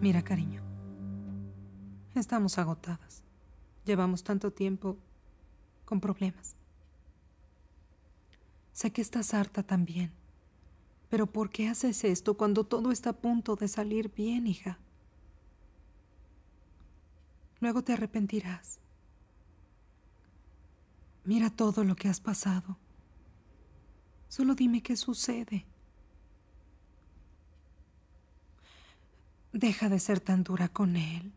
Mira, cariño. Estamos agotadas. Llevamos tanto tiempo con problemas. Sé que estás harta también. Pero ¿por qué haces esto cuando todo está a punto de salir bien, hija? Luego te arrepentirás. Mira todo lo que has pasado. Solo dime qué sucede. Deja de ser tan dura con él.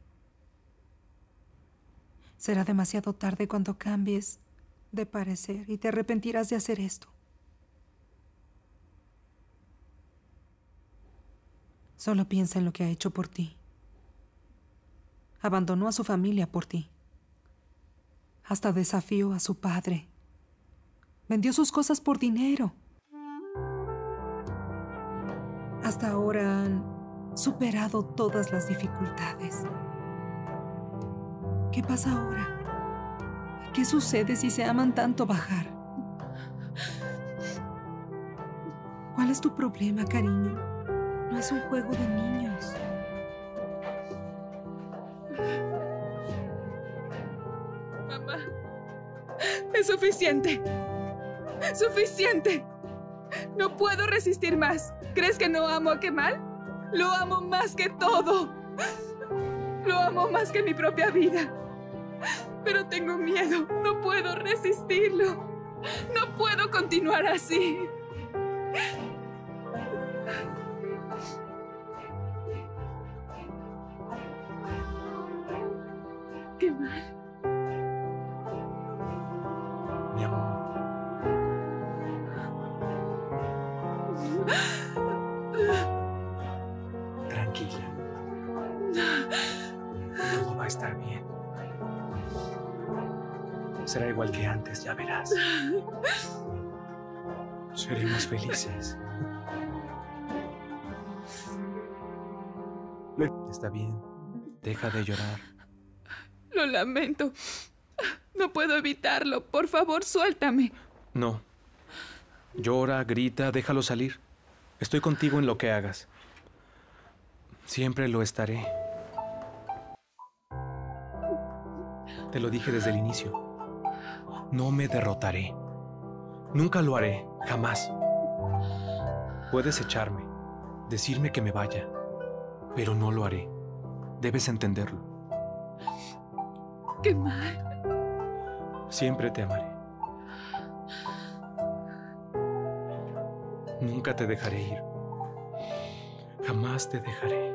Será demasiado tarde cuando cambies de parecer y te arrepentirás de hacer esto. Solo piensa en lo que ha hecho por ti. Abandonó a su familia por ti. Hasta desafió a su padre. Vendió sus cosas por dinero. Hasta ahora han superado todas las dificultades. ¿Qué pasa ahora? ¿Qué sucede si se aman tanto bajar? ¿Cuál es tu problema, cariño? No es un juego de niños. Mamá, es suficiente. Suficiente. No puedo resistir más. ¿Crees que no amo a Kemal? Lo amo más que todo. Lo amo más que mi propia vida. Pero tengo miedo. No puedo resistirlo. No puedo continuar así. Kemal. Mi estar bien. Será igual que antes, ya verás. Seremos felices. Está bien. Deja de llorar. Lo lamento. No puedo evitarlo. Por favor, suéltame. No. Llora, grita, déjalo salir. Estoy contigo en lo que hagas. Siempre lo estaré. Te lo dije desde el inicio. No me derrotaré. Nunca lo haré, jamás. Puedes echarme, decirme que me vaya, pero no lo haré. Debes entenderlo. Qué mal. Siempre te amaré. Nunca te dejaré ir. Jamás te dejaré.